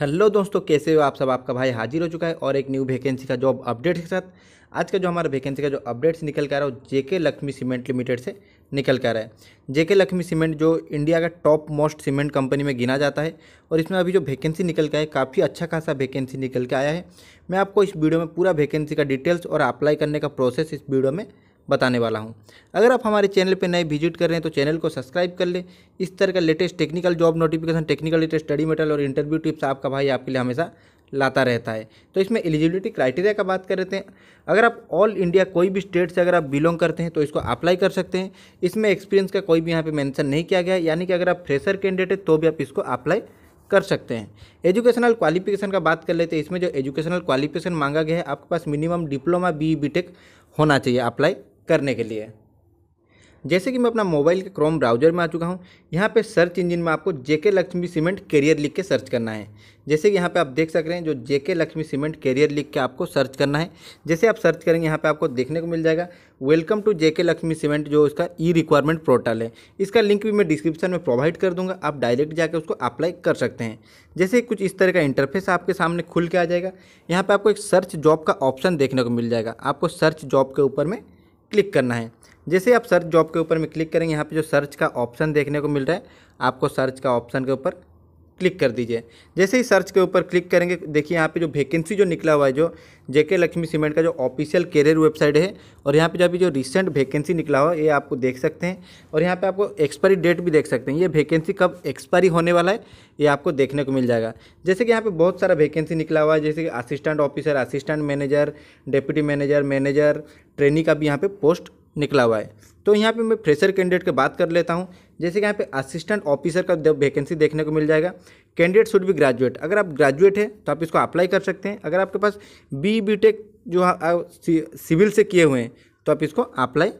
Hello दोस्तों, कैसे हो आप सब? आपका भाई हाजिर हो चुका है और एक न्यू वैकेंसी का जॉब अपडेट के साथ। आज का जो हमारा वैकेंसी का जो अपडेट्स निकल के आ रहा है, वो जेके लक्ष्मी सीमेंट लिमिटेड से निकल कर आ रहा है। जेके लक्ष्मी सीमेंट जो इंडिया का टॉप मोस्ट सीमेंट कंपनी में गिना जाता है और इसमें अभी जो वैकेंसी निकल के आया काफ़ी अच्छा खासा वैकेंसी निकल के आया है। मैं आपको इस वीडियो में पूरा वैकेंसी का डिटेल्स और अप्लाई करने का प्रोसेस इस वीडियो में बताने वाला हूँ। अगर आप हमारे चैनल पर नए विज़िट कर रहे हैं तो चैनल को सब्सक्राइब कर ले। इस तरह का latest technical job notification, technical latest study material और इंटरव्यू टिप्स आपका भाई आपके लिए हमेशा लाता रहता है। तो इसमें एलिजिबिलिटी क्राइटेरिया का बात कर रहे हैं। अगर आप ऑल इंडिया कोई भी स्टेट से अगर आप बिलोंग करते हैं तो इसको अप्लाई कर सकते हैं। इसमें एक्सपीरियंस का कोई भी यहाँ पे मेंशन नहीं किया गया यानी कि अगर आप फ्रेशर कैंडिडेट है तो भी आप इसको अप्लाई कर सकते हैं। एजुकेशनल क्वालिफिकेशन का बात कर लेते हैं। इसमें जो एजुकेशनल क्वालिफिकेशन मांगा गया है, आपके पास मिनिमम डिप्लोमा बी बीटेक होना चाहिए, अप्लाई करने के लिए। जैसे कि मैं अपना मोबाइल के क्रोम ब्राउज़र में आ चुका हूँ। यहाँ पे सर्च इंजन में आपको जेके लक्ष्मी सीमेंट कैरियर लिख के सर्च करना है। जैसे कि यहाँ पे आप देख सक रहे हैं, जो जेके लक्ष्मी सीमेंट कैरियर लिख के आपको सर्च करना है। जैसे आप सर्च करेंगे, यहाँ पे आपको देखने को मिल जाएगा। Welcome to JK Lakshmi cement जो इसका ई रिक्वायरमेंट पोर्टल है। इसका लिंक भी मैं डिस्क्रिप्शन में प्रोवाइड कर दूँगा। आप डायरेक्ट जाकर उसको अप्लाई कर सकते हैं। जैसे कुछ इस तरह का इंटरफेस आपके सामने खुल के आ जाएगा। यहाँ पर आपको एक सर्च जॉब का ऑप्शन देखने को मिल जाएगा। आपको सर्च जॉब के ऊपर में क्लिक करना है। जैसे आप सर्च जॉब के ऊपर में क्लिक करेंगे, यहाँ पे जो सर्च का ऑप्शन देखने को मिल रहा है, आपको सर्च का ऑप्शन के ऊपर क्लिक कर दीजिए। जैसे ही सर्च के ऊपर क्लिक करेंगे, देखिए यहाँ पे जो वैकेंसी जो निकला हुआ है, जो जेके लक्ष्मी सीमेंट का जो ऑफिशियल कैरियर वेबसाइट है, और यहाँ पे जो अभी जो रिसेंट वैकेंसी निकला हुआ है, ये आपको देख सकते हैं, और यहाँ पे आपको एक्सपायरी डेट भी देख सकते हैं। ये वैकेंसी कब एक्सपायरी होने वाला है, ये आपको देखने को मिल जाएगा। जैसे कि यहाँ पे बहुत सारा वैकेंसी निकला हुआ है, जैसे कि assistant officer assistant manager deputy manager manager training का भी यहाँ पे पोस्ट निकला हुआ है। तो यहाँ पे मैं फ्रेशर कैंडिडेट की बात कर लेता हूँ। जैसे कि यहाँ पे असिस्टेंट ऑफिसर का वैकेंसी देखने को मिल जाएगा। कैंडिडेट शुड भी ग्रेजुएट अगर आप ग्रेजुएट है तो आप इसको अप्लाई कर सकते हैं। अगर आपके पास बी बी टेक जो सिविल से किए हुए हैं तो आप इसको अप्लाई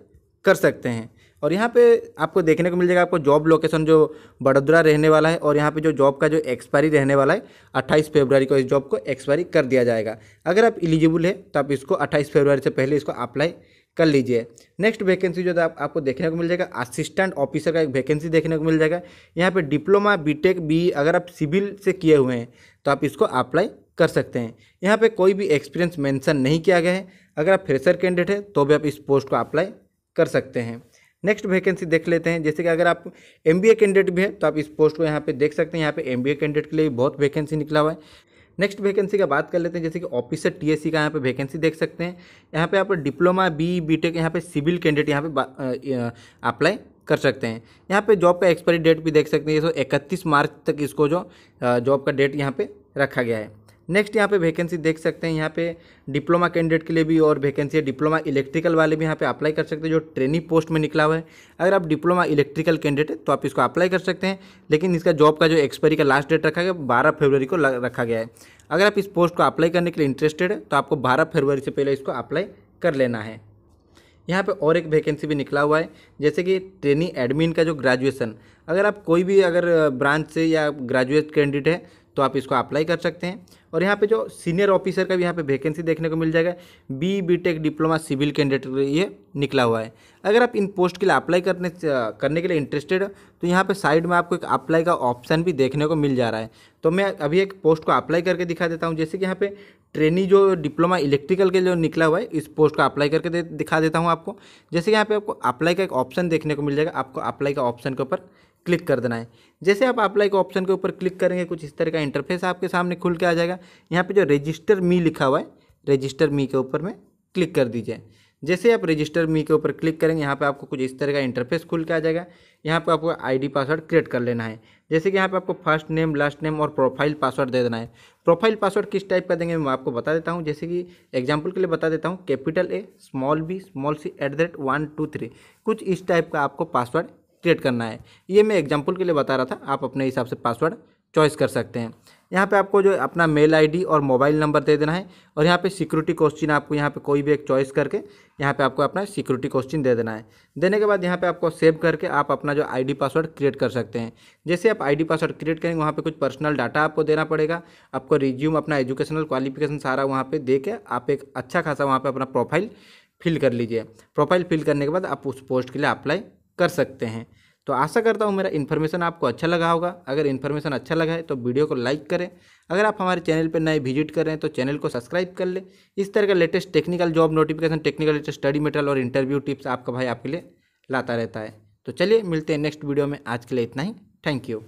कर सकते हैं। और यहाँ पे आपको देखने को मिल जाएगा आपको जॉब लोकेशन जो बड़ोदरा रहने वाला है और यहाँ पे जो जॉब का जो एक्सपायरी रहने वाला है 28 फरवरी को इस जॉब को एक्सपायरी कर दिया जाएगा। अगर आप इलिजिबल है तो आप इसको 28 फरवरी से पहले इसको अप्लाई कर लीजिए। नेक्स्ट वैकेंसी जो आप, आपको देखने को मिल जाएगा। असिस्टेंट ऑफिसर का एक वैकेंसी देखने को मिल जाएगा। यहाँ पे डिप्लोमा बीटेक बी अगर आप सिविल से किए हुए हैं तो आप इसको अप्लाई कर सकते हैं। यहाँ पे कोई भी एक्सपीरियंस मेंशन नहीं किया गया है। अगर आप फ्रेशर कैंडिडेट है तो भी आप इस पोस्ट को अप्लाई कर सकते हैं। नेक्स्ट वैकेंसी देख लेते हैं। जैसे कि अगर आप एमबीए कैंडिडेट भी है तो आप इस पोस्ट को यहाँ पे देख सकते हैं। यहाँ पे एम कैंडिडेट के लिए बहुत वैकेंसी निकला हुआ है। नेक्स्ट वैकेंसी का बात कर लेते हैं, जैसे कि ऑफिसर टीएससी का यहाँ पे वैकेंसी देख सकते हैं। यहाँ पे आप डिप्लोमा बी बीटेक यहाँ पे सिविल कैंडिडेट यहाँ पे अप्लाई कर सकते हैं। यहाँ पे जॉब का एक्सपायरी डेट भी देख सकते हैं ये तो इकतीस मार्च तक इसको जो जॉब का डेट यहाँ पे रखा गया है। नेक्स्ट यहाँ पे वैकेंसी देख सकते हैं। यहाँ पे डिप्लोमा कैंडिडेट के लिए भी और वैकेंसी है। डिप्लोमा इलेक्ट्रिकल वाले भी यहाँ पे अप्लाई कर सकते हैं, जो ट्रेनिंग पोस्ट में निकला हुआ है। अगर आप डिप्लोमा इलेक्ट्रिकल कैंडिडेट है तो आप इसको अप्लाई कर सकते हैं। लेकिन इसका जॉब का जो एक्सपायरी का लास्ट डेट रखा गया, बारह फरवरी को रखा गया है। अगर आप इस पोस्ट को अप्लाई करने के लिए इंटरेस्टेड है तो आपको बारह फरवरी से पहले इसको अप्लाई कर लेना है। यहाँ पे और एक वैकेंसी भी निकला हुआ है, जैसे कि ट्रेनिंग एडमिन का जो ग्रेजुएशन अगर आप कोई भी अगर ब्रांच से या ग्रेजुएट कैंडिडेट है तो आप इसको अप्लाई कर सकते हैं। और यहाँ पे जो सीनियर ऑफिसर का भी यहाँ पे वैकेंसी देखने को मिल जाएगा। B B tech diploma civil candidate ये निकला हुआ है। अगर आप इन पोस्ट के लिए अप्लाई करने करने के लिए इंटरेस्टेड हो तो यहाँ पे साइड में आपको एक अप्लाई का ऑप्शन भी देखने को मिल जा रहा है। तो मैं अभी एक पोस्ट को अप्लाई करके दिखा देता हूँ। जैसे कि यहाँ पे ट्रेनी जो डिप्लोमा इलेक्ट्रिकल के जो निकला हुआ है, इस पोस्ट को अप्लाई करके दिखा देता हूँ आपको। जैसे कि यहाँ पे आपको अप्लाई का एक ऑप्शन देखने को मिल जाएगा। आपको अप्लाई का ऑप्शन के ऊपर क्लिक कर देना है। जैसे आप अप्लाई के ऑप्शन के ऊपर क्लिक करेंगे, कुछ इस तरह का इंटरफेस आपके सामने खुल के आ जाएगा। यहाँ पे जो रजिस्टर मी लिखा हुआ है रजिस्टर मी के ऊपर में क्लिक कर दीजिए। जैसे आप रजिस्टर मी के ऊपर क्लिक करेंगे, यहाँ पे आपको कुछ इस तरह का इंटरफेस खुल के आ जाएगा। यहाँ पे आपको आईडी पासवर्ड क्रिएट कर लेना है। जैसे कि यहाँ पे आपको फ़र्स्ट नेम लास्ट नेम और प्रोफ़ाइल पासवर्ड दे देना है। प्रोफ़ाइल पासवर्ड किस टाइप का देंगे, मैं आपको बता देता हूँ। जैसे कि एग्ज़ाम्पल के लिए बता देता हूँ capital A small B small C at the rate one two three कुछ इस टाइप का आपको पासवर्ड क्रिएट करना है। ये मैं एग्ज़ाम्पल के लिए बता रहा था, आप अपने हिसाब से पासवर्ड चॉइस कर सकते हैं। यहाँ पे आपको जो अपना मेल आईडी और मोबाइल नंबर दे देना है और यहाँ पे सिक्योरिटी क्वेश्चन आपको यहाँ पे कोई भी एक चॉइस करके यहाँ पे आपको अपना सिक्योरिटी क्वेश्चन दे देना है। देने के बाद यहाँ पे आपको सेव करके आप अपना जो आईडी पासवर्ड क्रिएट कर सकते हैं। जैसे आप आईडी पासवर्ड क्रिएट करेंगे, वहाँ पर कुछ पर्सनल डाटा आपको देना पड़ेगा। आपको रिज्यूम अपना एजुकेशनल क्वालिफिकेशन सारा वहाँ पर दे के आप एक अच्छा खासा वहाँ पर अपना प्रोफ़ाइल फिल कर लीजिए। प्रोफ़ाइल फिल करने के बाद आप उस पोस्ट के लिए अप्लाई कर सकते हैं। तो आशा करता हूँ मेरा इन्फॉर्मेशन आपको अच्छा लगा होगा। अगर इन्फॉर्मेशन अच्छा लगा है तो वीडियो को लाइक करें। अगर आप हमारे चैनल पर नए विज़िट कर रहे हैं तो चैनल को सब्सक्राइब कर लें। इस तरह का latest technical job notification technical latest study material और इंटरव्यू टिप्स आपका भाई आपके लिए लाता रहता है। तो चलिए, मिलते हैं नेक्स्ट वीडियो में। आज के लिए इतना ही। Thank you